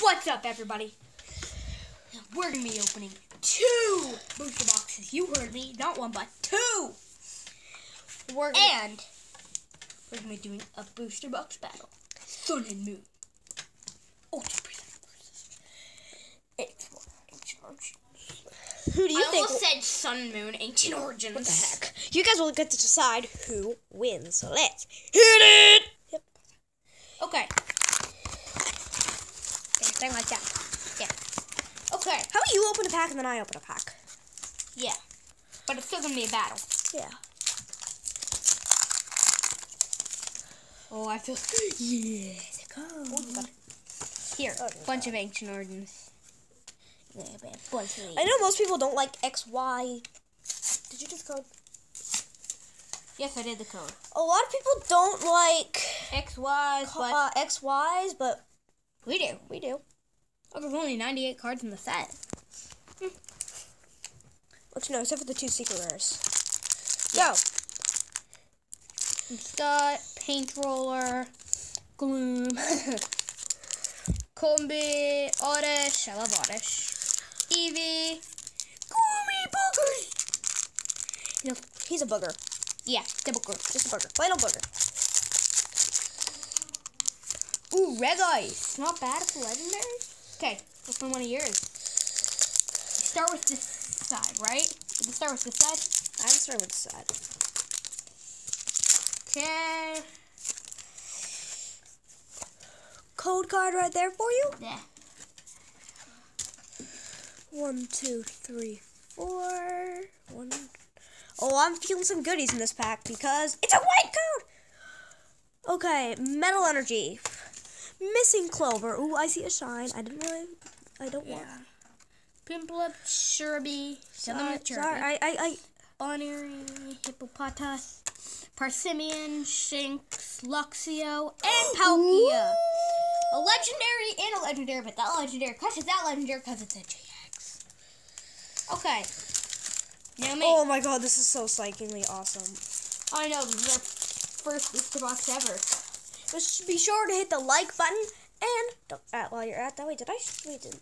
What's up, everybody? We're gonna be opening two booster boxes. You heard me, not one, but two. We're gonna, And we're gonna be doing a booster box battle. Sun and Moon. Ultra X1 Ancient Origins. who do you I think? almost said Sun and Moon Ancient Origins. what the heck? You guys will get to decide who wins. So let's hit it. Yep. Okay. Like that. Yeah. Okay. How about you open a pack and then I open a pack? Yeah. But it's still gonna be a battle. Yeah. Oh, I feel. Yes. Go. Here, Oh, bunch of Ancient Origins. Yeah, bunch of I know most people don't like X Y. Did you just code? Yes, I did the code. A lot of people don't like X, Y's, but uh, X Ys, but we do. we do. Oh, there's only 98 cards in the set. Hmm. What you know, except for the two secret rares. Go. Scott, Paint Roller, Gloom, Combee, Oddish, I love Oddish, Eevee, Gloomy Boogers. You know, he's a booger. Yeah, double growth. Just a booger. Final booger. Ooh, Red Ice. Not bad for legendary. Okay, what's one of yours? Start with this side, right? Did you start with this side? I'm starting with this side. Okay. Code card right there for you. Yeah. One, two, three, four. One. Oh, I'm feeling some goodies in this pack because it's a white code. Okay, metal energy. Missing clover. Ooh, I see a shine. I didn't really. I don't want. Pimplip, Sherby, Cinnamon sorry. I, I, I. Bonnery, Hippopotas, Parsimmon, Shinx, Luxio, and Palkia. A legendary and a legendary, but that legendary crushes that legendary because it's a GX. Okay. Now me. Oh my god, this is so psychingly awesome. I know, this is our first booster box ever. Just be sure to hit the like button and don't, uh, while you're at that. Wait, did I? Wait, did.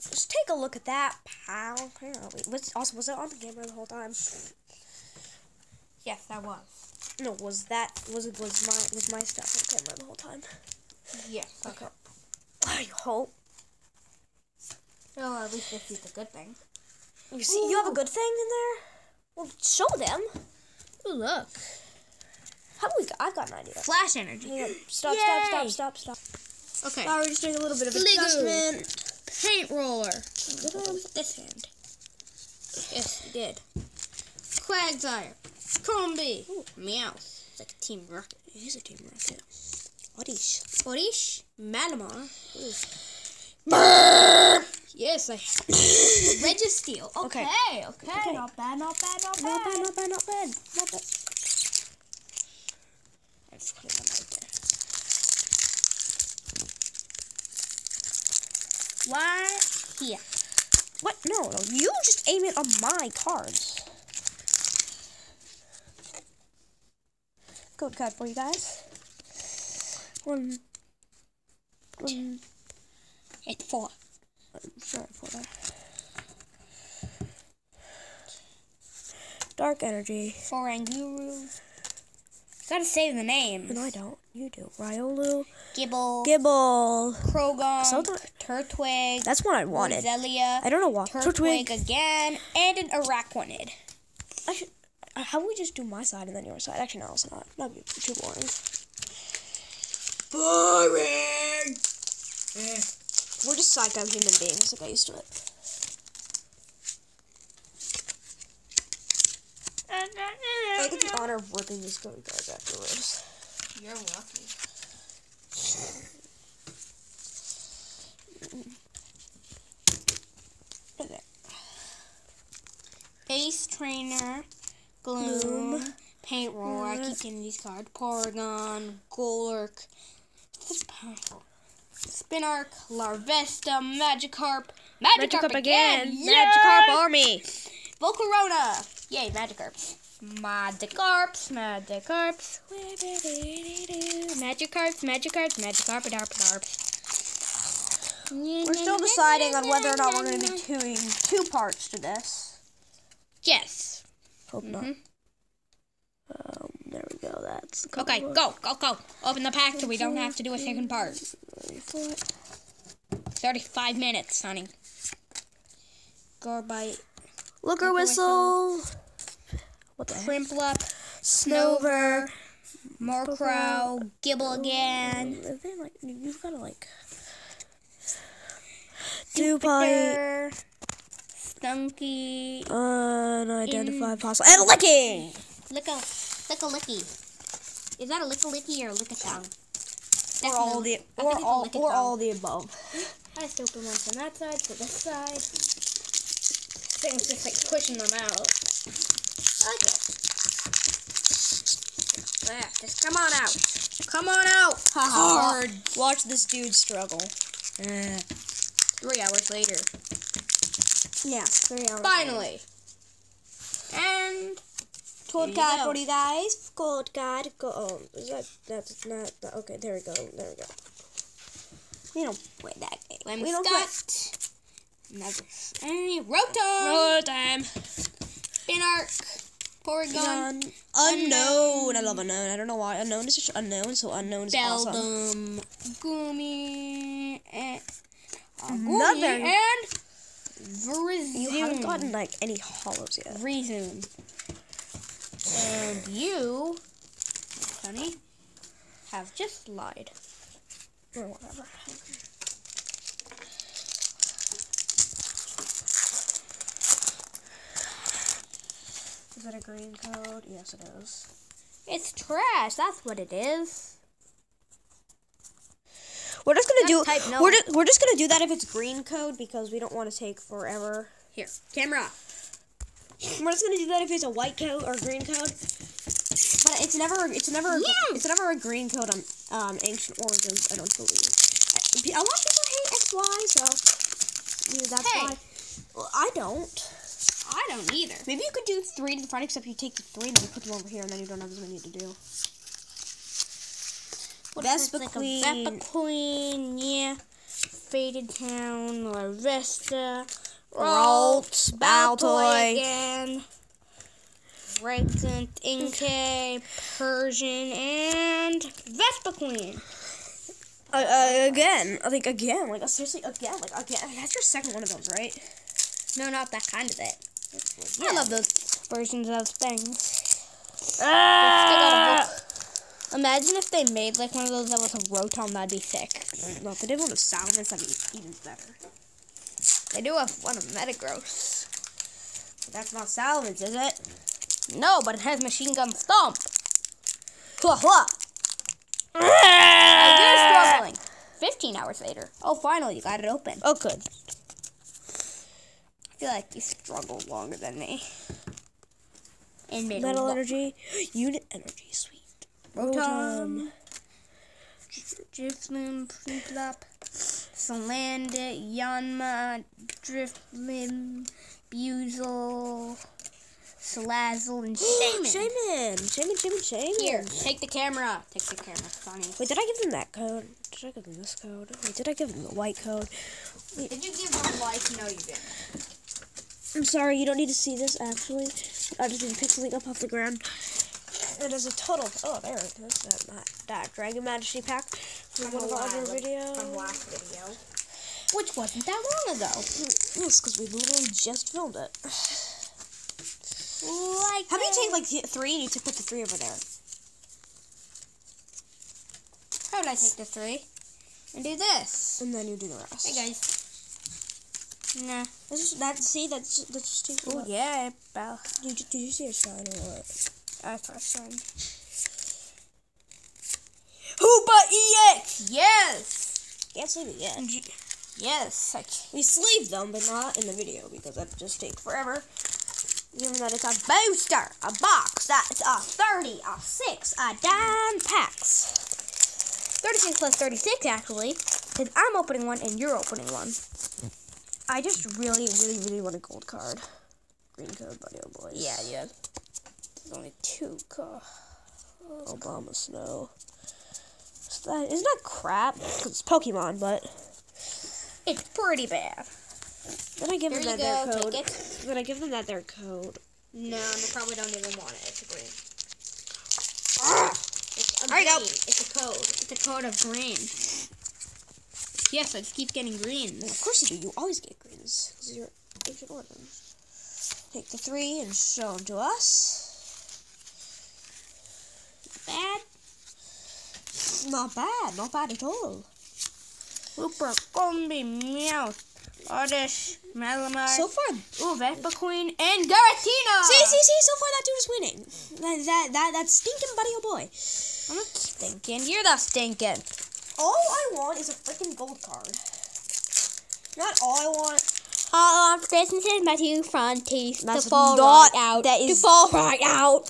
Just take a look at that, pal. Wait. Was also was it on the camera the whole time? Yes, that was. No, was that was it was my was my stuff on camera the whole time? Yes. Okay. I hope. Well, at least this is a good thing. You see, you have a good thing in there. Well, show them. Ooh, look. How about we? I've got an idea. Flash energy. Hang on. Stop! Stop! Stop! Stop! Stop! Okay. Sorry, we're just doing a little bit of Lego. adjustment. Paint roller. This hand. Yes, you did. Quagsire. Combee. Meowth. It's like a Team Rocket. It is a team rocket. Oddish. Orish. Malamar. Yes, I Registeel. Okay, Okay. okay. Okay. Not bad, not bad, not bad. Not bad. Not bad. Not bad. Not bad. I just put it on right there. What? Here. What? No, no. You just aim it on my cards. Code card for you guys. One. Four. Sorry for that. Dark energy. For Anguru. Gotta save the names. No, I don't. You do. Riolu. Gible. Gible. Krogon. Sometimes- Turtwig. That's what I wanted. Roselia. I don't know why. Turtwig Turtwig. again. And an Araquanid. I should. uh, How about we just do my side and then your side? Actually, no, it's not. That'd be too boring. Boring! We're just psycho human beings. Like I used to it. I get the honor of ripping these code cards afterwards. You're lucky. Okay. Ace Trainer, Gloom, Gloom. Paint Roller, I keep getting these cards, Porygon, Golurk, Sp- Spinarak, Larvesta, Magikarp, Magikarp, again, Magikarp army. Volcarona, yay, Magikarp. Magikarps, Magikarps, Magikarps, Magikarps, Magikarp, Darp, Darp. We're still deciding on whether or not we're going to be doing two parts to this. Yes. Hope not. Um, there we go. That's the Okay, go, go, go. Open the pack so we don't have to do a second part. Ready for it? 35 minutes, honey. Gabite, Looker whistle. What the heck? Crimplup, Snover. Murkrow, Gible again. They like you've got to like. Dupite. Stunky, Unidentified fossil. And licking. Lick a, lick a licky. Is that a lick a licky or a lick a tongue? Or all the, or all, or all the above. I just open one from that side to this side. Thing's just like pushing them out. Okay. Just come on out. Come on out. Hard. Watch this dude struggle. Eh. Three hours later. Yeah, three hours. Finally. And Code card for you guys. Code card. Go. Oh, is that that's not. The, okay, there we go. There we go. We don't play that game. Lemon we don't play. Scott. Never. Any Rotom. Oh, time. Porygon. Unknown. Unknown. I love unknown. I don't know why unknown is just unknown. So unknown is awesome. Beldum. Gumi. And. Uh, Another- Gumi and. Virizion. You haven't gotten like any hollows yet. Reason. And you, honey, have just lied. Or whatever. Is that a green code? Yes, it is. It's trash. That's what it is. We're just gonna do. Type no. We're just, we're just gonna do that if it's green code because we don't want to take forever. Here, camera. We're just gonna do that if it's a white code or green code. But it's never. It's never. Yeah. It's never a green code on um, ancient origins. I don't believe. A a lot of people hate X Y, so yeah, that's Hey. why. Well, I don't. I don't either. Maybe you could do three to the front, except you take the three and then you put them over here, and then you don't have as many to do. Vespa Like Queen. Vespiquen, yeah. Faded Town, Larvesta, Ralts, Baltoy. again. Resident Inkay, Persian, and Vespiquen. Uh, uh, again, like again, like seriously, again, like again. That's your second one of those, right? No, not that kind of it. I love those versions of things. Ah! Imagine if they made like one of those that was a Rotom, that'd be sick. No, if they did one of Salamence, that'd be even better. They do have one of Metagross. But that's not Salamence, is it? No, but it has Machine Gun Stomp. Hua hua. Oh, you're struggling. 15 hours later. Oh, finally, you got it open. Oh, good. I feel like you struggled longer than me. And made Metal energy, unit energy, sweet. Rotom. Drifloon, Prinplup, Salandit, Yanma, Drifloon, Buizel, Salazzle, and Shaman. Shaman, Shaman, Shaman, Shaman. Here, take the camera. Take the camera, Sonny. Wait, did I give them that code? Did I give them this code? Wait, did I give them the white code? Did you give them life? No, you didn't. I'm sorry, you don't need to see this actually. I just been pixeling up off the ground. It is a total. Oh, there it is. Uh, that, that, that Dragon Majesty pack from one of our other videos. From last video. Which wasn't that long ago. Yes, because we literally just filmed it. Like How about you take like three and you to put the three over there? How would I take the three? And do this. And then you do the rest. Hey guys. Nah. That's just, that, see, that's, that's just too Oh yeah, Bell. Did you, did you see a shine or what? I thought so. Hoopa EX! Yes. Can't sleep it yet. Yes. I can. We sleeve them, but not in the video because that just take forever. Given that it's a booster, a box, that's a 30, a 6, a dime packs. 36 plus 36 actually. Because I'm opening one and you're opening one. I just really, really, really want a gold card. Green code, buddy, oh boys. Yeah, yeah. There's only two. Co- Abomasnow. Is that, isn't that crap? it's Pokemon, but. It's pretty bad. Then I give Here them that go, their code. Then I give them that their code. No, they probably don't even want it. It's a green. Ah! It's a green. It's a code. It's a code of green. Yes, I just keep getting greens. Of course you do. You always get greens. Because you're ancient orphans. Take the three and show them to us. Bad. Not bad. Not bad at all. Super Combee, Meow, Oddish, Malamar, So far, Ooh, Vespiquen, and Giratina! see, see, see. So far, that dude is winning. That that that, that stinking buddy, oh boy. I'm not stinking. You're the stinking. All I want is a freaking gold card. Not all I want. All of Christmas is my two front teeth That's to fall not- right out. That is, to fall right out.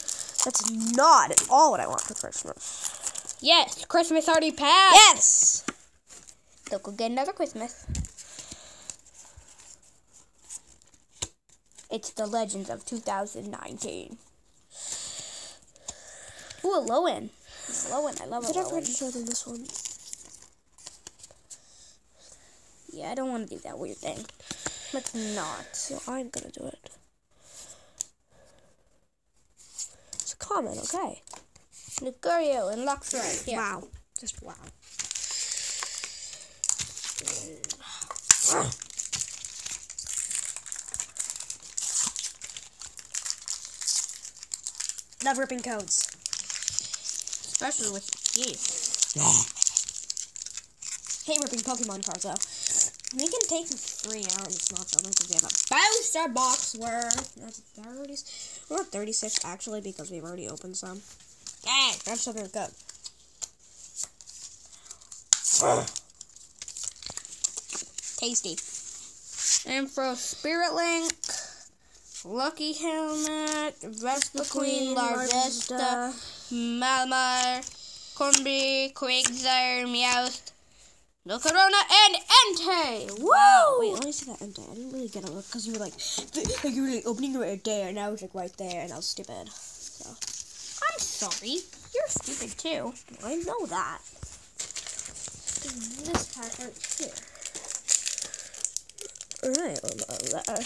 That's not at all what I want for Christmas. Yes, Christmas already passed. Yes. So go get another Christmas. It's the Legends of 2019. Ooh, a I love a Did I Lowen. to show them this one? Yeah, I don't want to do that weird thing. Let's not. So I'm gonna do it. It's a comment, okay? Lucario and Luxray. Here. Wow. Just wow. Love ripping codes. Especially with these. Hate ripping Pokemon cards though. We can take three out and it's not something because we have a booster box where that's 30. We're at 36 actually because we've already opened some. Dang, that's something good. Tasty. Infro Spirit Link. Lucky Helmet. Vespiquen. Larvesta. Malamar. Cornby. Quagsire. Meowth. Milkarona and Entei. Woo! Wow. Wait, let me see that Entei. I didn't really get a look because you were like, like you were like opening it right there, and I was like right there, and I was stupid. So I'm sorry. You're stupid too. I know that. This part right here. Alright. Well, uh, uh,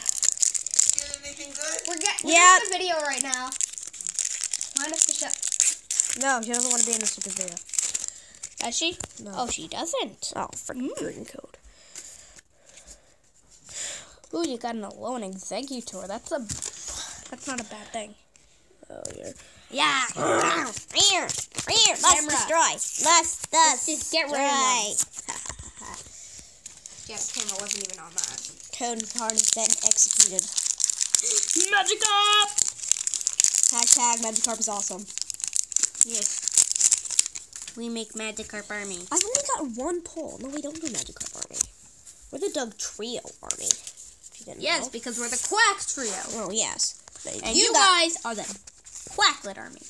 We're, get, we're Yeah. doing a video right now. Mind us to shut. no, she doesn't want to be in this stupid video. Does she? No. Oh, she doesn't. Oh, freaking hmm. green code. Ooh, you got an alone executor. That's a. That's not a bad thing. Oh, yeah. Yeah. Here, here, must Camera. destroy. Must Let's just get rid of destroy. Yeah, the camera wasn't even on that. Code card has been executed. Magikarp. Hashtag Magikarp is awesome. Yes. We make Magikarp army. I've only got one pull. No, we don't do Magikarp army. We're the Doug Trio army. If you didn't Yes, know. because we're the Quack trio. Oh, yes. But And you, got- guys are the Quacklet army.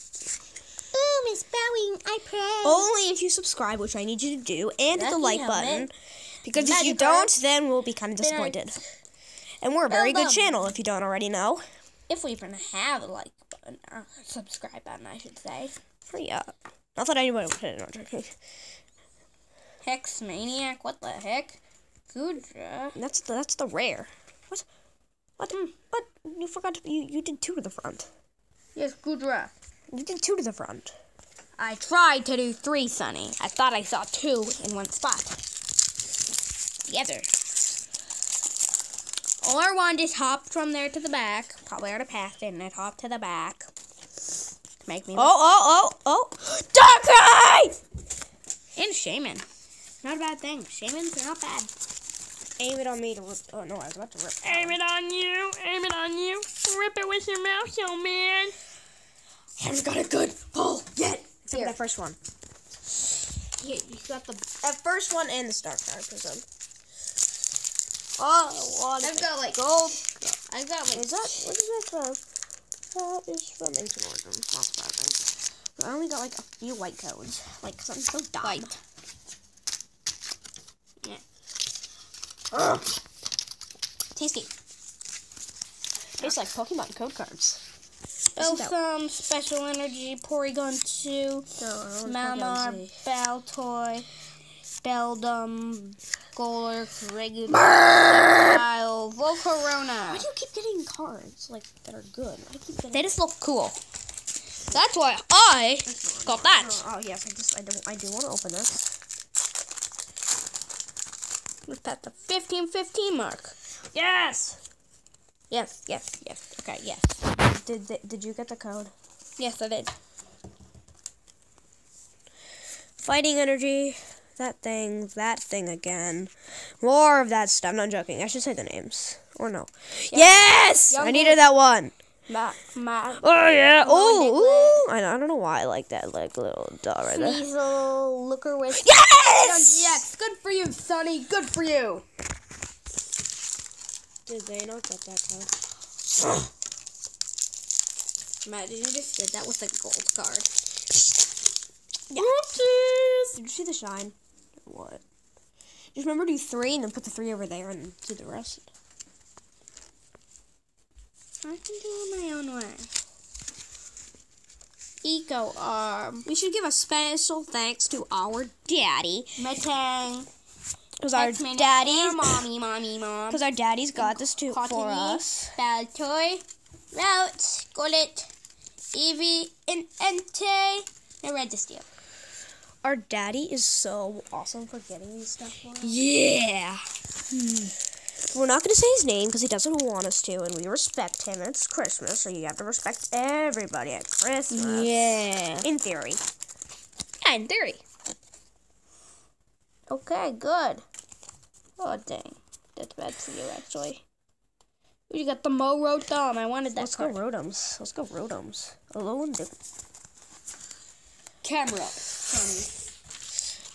Oh, Miss Bowing, I pray. Only if you subscribe, which I need you to do, and hit the like helmet. button. Because if you don't, then we'll be kind of disappointed. And we're a very good channel if you don't already know. If we even have a like button, or subscribe button, I should say. Hurry up. Not that anyone would hit it on joking. Hex Maniac, what the heck? Goodra. That's the, that's the rare. What? What? Hmm. What? You forgot. To, you you did two to the front. Yes, Goodra. You did two to the front. I tried to do three, Sunny. I thought I saw two in one spot. The other. Or one just hopped from there to the back. Probably already passed it and it hopped to the back. To make me Oh oh oh oh! Darkrai! And Shaman. Not a bad thing. Shamans are not bad. Aim it on me to rip. Oh no, I was about to rip. Aim it on you. Aim it on you. Rip it with your mouth, yo man. I haven't got a good pull yet. Except Here. for that first one. Yeah, you got the. That first one and the star card prism. Oh, what I've got like gold. I've got like. Is that what is that from? That is from Ancient Origins. Not I only got like a few white codes. Like, cause I'm so dumb. White. Yeah. Ugh. Tasty. Tastes like Pokemon code cards. Oh, that- Eltham, Special Energy, Porygon 2, No, want Malamar, Baltoy, Speldum, Golurk, regular, Style, Volcarona. Why do you keep getting cards like that are good? Why keep getting? They just look cool. That's why I got that. Oh, oh yes, I just I don't I do want to open this. We're at the 15-15 mark. Yes. Yes, yes, yes. Okay, yes. Did they, did you get the code? Yes, I did. Fighting energy. That thing. That thing again. More of that stuff. I'm not joking. I should say the names. Or no. Yes. Young I needed that one. Matt, Matt, Oh yeah. Oh, I, I don't know why I like that like little dot right there. Sneasel, Looker with Yes. Yes, good for you, Sonny. Good for you. Did they not get that card? Matt, did you just did that with a gold card? Oopsies. Did you see the shine? What? Just remember do three and then put the three over there and do the rest. I can do it my own way. Eco arm. We should give a special thanks to our daddy. Metang. Because our my Mommy, mommy, mom. because our daddies got this too for us. Baltoy, Route, Gullet, Eevee, and Entei. I read this deal. Our daddy is so awesome for getting these stuff for us. Yeah. Hmm. We're not gonna say his name because he doesn't want us to, and we respect him. It's Christmas, so you have to respect everybody at Christmas. Yeah. In theory. Yeah, in theory. Okay, good. Oh, dang. That's bad for you, actually. You got the Mo thumb. I wanted that Let's go card. Rotoms. Let's go Rotoms. Alone. Camera.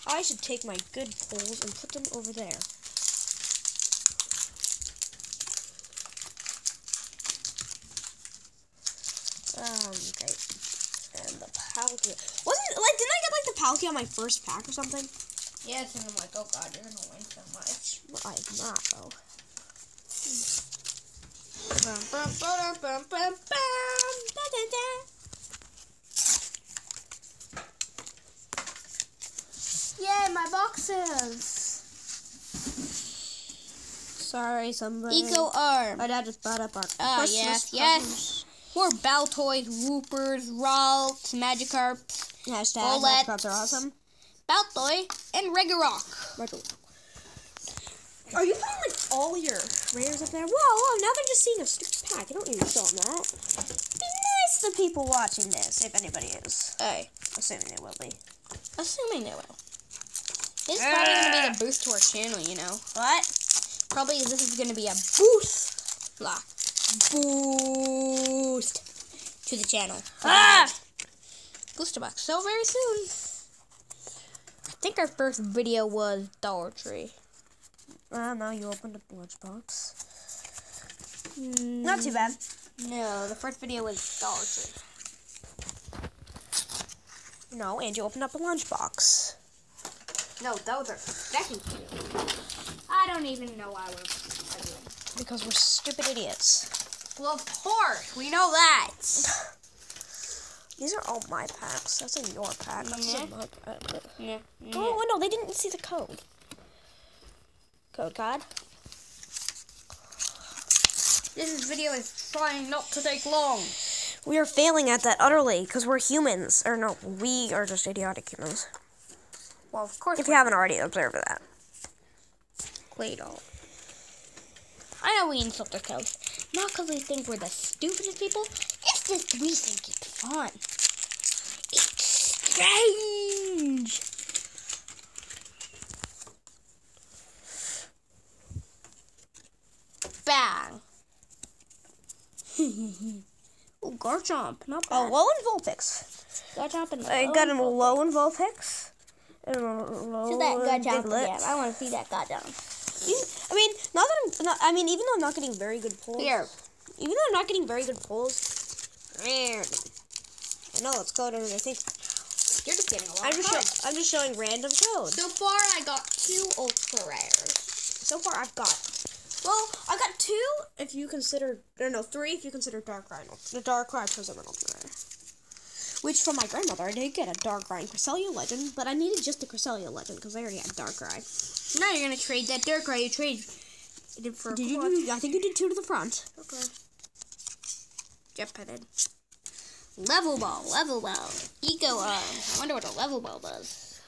I should take my good poles and put them over there. Um, great. And the Palkia. Wasn't like didn't I get like the Palkia on my first pack or something? Yes, and I'm like, oh god, you're gonna win so much. Well, I did not though. Bum, bum, bum, Yay, my boxes. Sorry, somebody. Eco arm. My dad just bought up our Ah, Christmas yes, yes. More Baltoys, Whoopers, Ralts, Magikarps, Hashtag Bullet. Magikarps are awesome. Baltoy, and Regirock. Are you putting like all your rares up there? Whoa, whoa, now they're just seeing a stupid pack. I don't need to show them that. Be nice to people watching this, if anybody is. Hey, Assuming they will be. assuming they will. This is probably going to be the eh. boost to our channel, you know. What? Probably this is going to be a boost. Blah. Boost to the channel. Ah! Booster box so very soon. I think our first video was Dollar Tree. Well, now you opened up the lunchbox. Mm. Not too bad. No, the first video was Dollar Tree. No, and you opened up a lunchbox. No, those are second. I don't even know why we're arguing. Because we're stupid idiots. Well, of course, we know that. These are all my packs. That's in your pack. That's in my pack. Yeah. Oh, no, they didn't see the code. Code card? This video is trying not to take long. We are failing at that utterly because we're humans. Or no, we are just idiotic humans. Well, of course, If you haven't already observed that. Claydol. Oh. I know we insult ourselves. Not because we think we're the stupidest people. It's just we think it's fun. It's strange. Bang. oh, Garchomp. Not Oh, bad. low and Vulpix. Garchomp and I got a low and Vulpix. And a low See that Diglett. again. I want to see that. You- I mean, not that I'm not, I mean, even though I'm not getting very good pulls. Here. Even though I'm not getting very good pulls. I know it's coded, and I think You're just getting a lot I'm of just show, I'm just showing random codes. So far, I got two ultra rares. So far, I've got. Well, I got two if you consider. Or no, three if you consider Dark Rhino. The Dark Rhino is an ultra rare. Which from my grandmother, I did get a Darkrai and Cresselia Legend, but I needed just a Cresselia Legend because I already had Darkrai. Now you're gonna trade that Darkrai you trade it for. Did you? Do, I think you did two to the front. Okay. Get petted. Level ball, level ball. Eco arm. I wonder what a level ball does.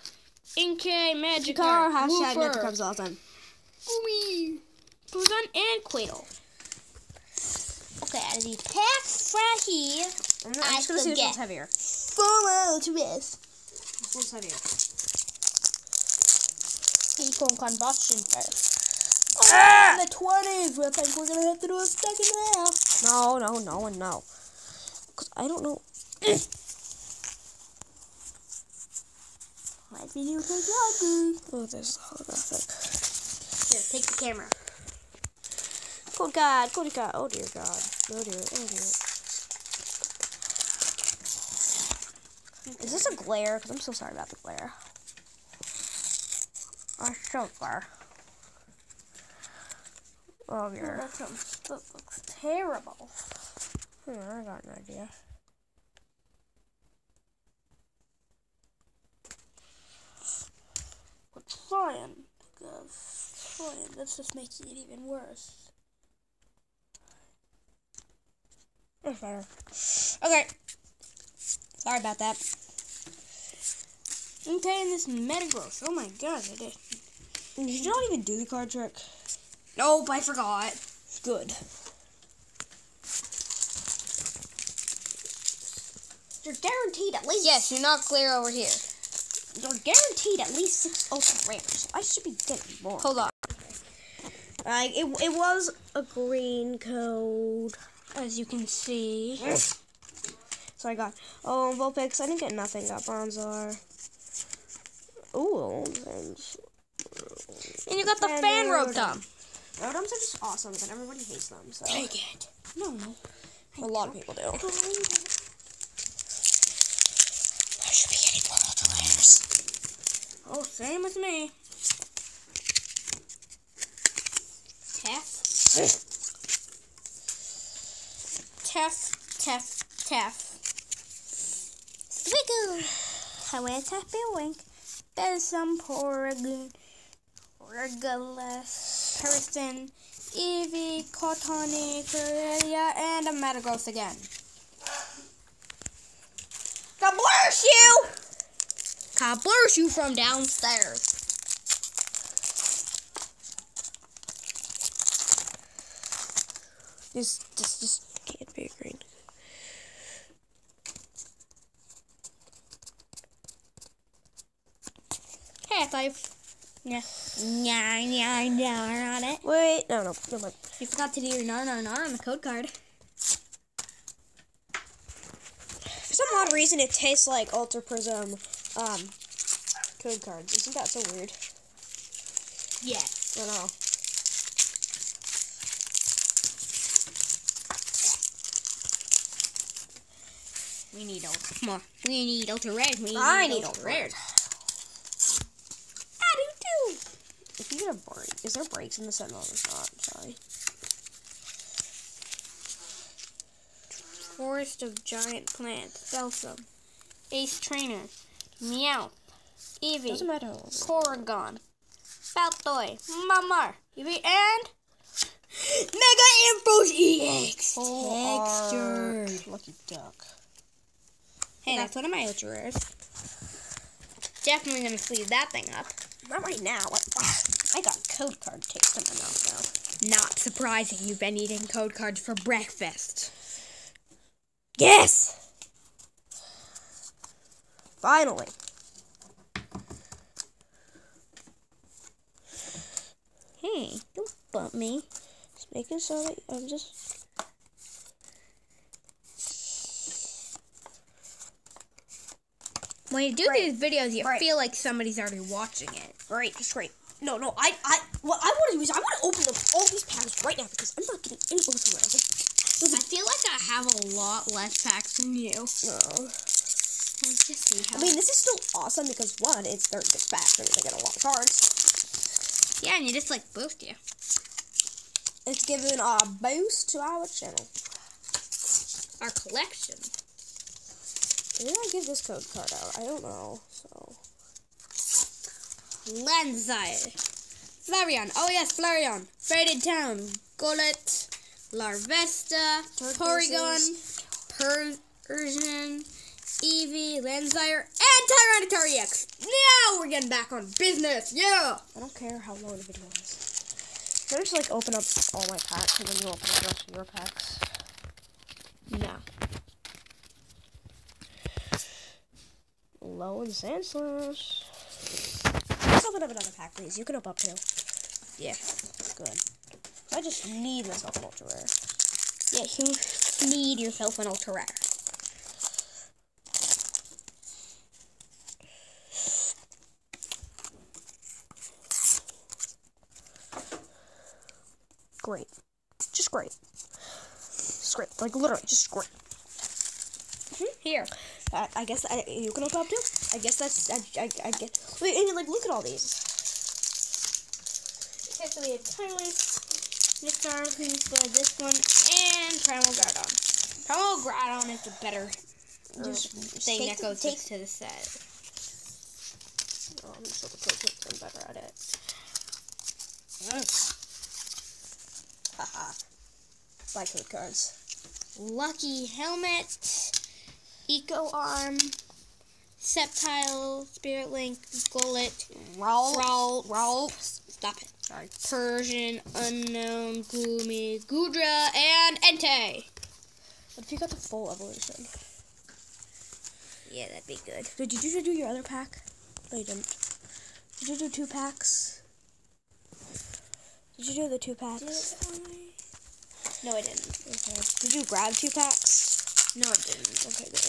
Inkay, Magikarp, Car hashtag Woofer, never comes all the time. Ooey, Porygon, and Quaddle. Okay, out of these packs right here, I'm, I just gonna see which forget. one's heavier. follow to this. This one's heavier. Eco combustion first. Ah! In the 20s, I think we're gonna have to do a second half. No, no, no, and no. Cause I don't know. Let me do take longer. Oh, there's holographic. Here, take the camera. Code God, code God. Oh dear God. Oh dear. Oh dear. Is this a glare? Because I'm so sorry about the glare. I'm so sorry. Oh dear. That, sounds, that looks terrible. Hmm, I got an idea. We're trying. Guys, trying. That's just making it even worse. Better. Okay. Sorry about that. Okay, and this Metagross. Oh my god, I did. Did you not even do the card trick? Nope, I forgot. Good. You're guaranteed at least. Yes, you're not clear over here. You're guaranteed at least six ultra rares. I should be getting more. Hold on. Like it, it was a green code. As you can see. So I got oh Vulpix. I didn't get nothing. Got Bronzor. Ooh, and And you got the And fan Rotom. Rotom. Rotoms are just awesome, but everybody hates them. So Take it. No, no. a lot of people do. I should be getting more rares. Oh, same with me. Tef. Tef, Tef, Tef. Swiggle. How is that wink? There's some Porygon, Regulus, Person, Eevee, Cortana, Corellia, and a Metagross again. God bless you. God bless you from downstairs. This, this, this can't be a green. Hey, I thought you... Yeah. Yeah, yeah, yeah, on it. Wait, no, no, never mind. You forgot to do your nar nar nar on the code card. For some odd reason, it tastes like Ultra Prism um, code cards. Isn't that so weird? Yes. I don't know. We need ultra. Come on. We need ultra rares. We need I need ultra ultra rares. rares. I do too. If you get a break, is there breaks in the set? No, there's not. Sorry. Forest of giant plants. Belsum. Ace trainer. Meow. Eevee. Doesn't matter. Porygon. Baltoy. Mamar. Eevee and Mega Ampharos EX. Textured. Lucky duck. Hey, that's one of my ultra rares. Definitely gonna sleeve that thing up. Not right now. I, got code card taste in my mouth now. Not surprising you've been eating code cards for breakfast. Yes! Finally. Hey, don't bump me. Just making sure that I'm just. When you do Right. these videos, you Right. feel like somebody's already watching it. Great, just great. No, no, I, I, what I want to do is I want to open up all these packs right now because I'm not getting any rares. I feel like I have a lot less packs than you. No. Let's just see how. I mean, this is still awesome because one, it's 36 packs, and they get a lot of cards. yeah, and you just like boost you. It's giving a boost to our channel. Our collection. Did I give this code card out? I don't know. So Lanzire. Flareon. Oh yes, Flareon. Faded Town. Gullet. Larvesta. Porygon. Persian. Eevee. Lanzire. And Tyranitar EX. Now we're getting back on business. Yeah. I don't care how long the video is. Can I just like open up all my packs and then you open up the rest of your packs? No. Low and Sandslash. Let's open up another pack, please. You can open up two. Yeah. Good. I just need myself an ultra rare. Yeah, you need yourself an ultra rare. Great. Just great. Just great. Like literally, just great. Mm-hmm. Here. I, I guess I, you can open up too. I guess that's I, I, I get. Wait, and like look at all these. Okay, so we have Tyrant, Nistar, for this one, and Primal Groudon. Primal Groudon is the better er, Just thing take that goes take- to the set. Oh, I'm the pro tips I'm better at it. Mm. Haha. Buy code cards. Lucky Helmet, Eco Arm, Sceptile, Spirit Link, Gullet, Roll. Roll, Roll, stop it. Sorry. Persian, Unknown, Gloomy, Goodra, and Entei. What if you got the full evolution? Yeah, that'd be good. Did you, did do your other pack? No, you didn't. Did you do two packs? Did you do the two packs? No, I didn't. Okay. Did you grab two packs? No, I didn't. Okay, good.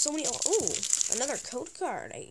So many. Oh, ooh, another code card. I